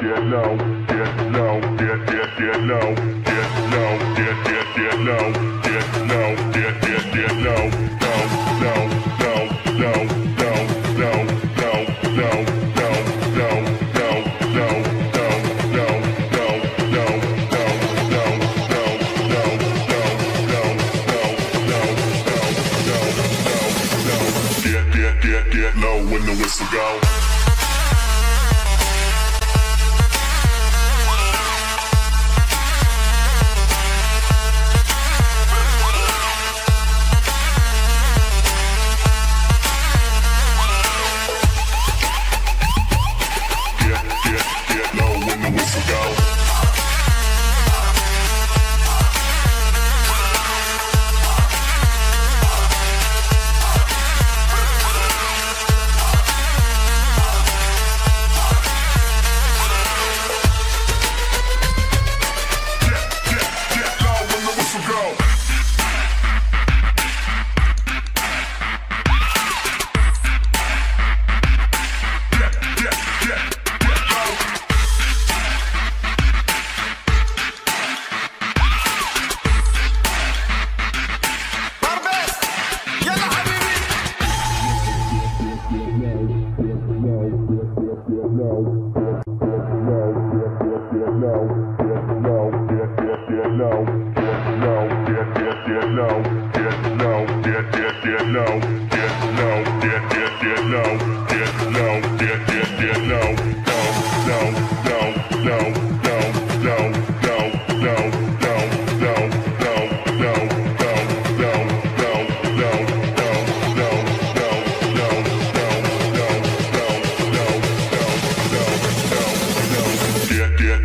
get low, get low, get get get low, get low, get get get low, get low, get get get low, low, low, low, low, low, low, low, low, low, low, low, low, low, low, low, low, Get, get, get, get low when the whistle go. get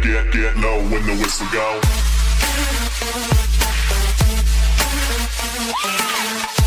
get get low, when the whistle goes. Thank you.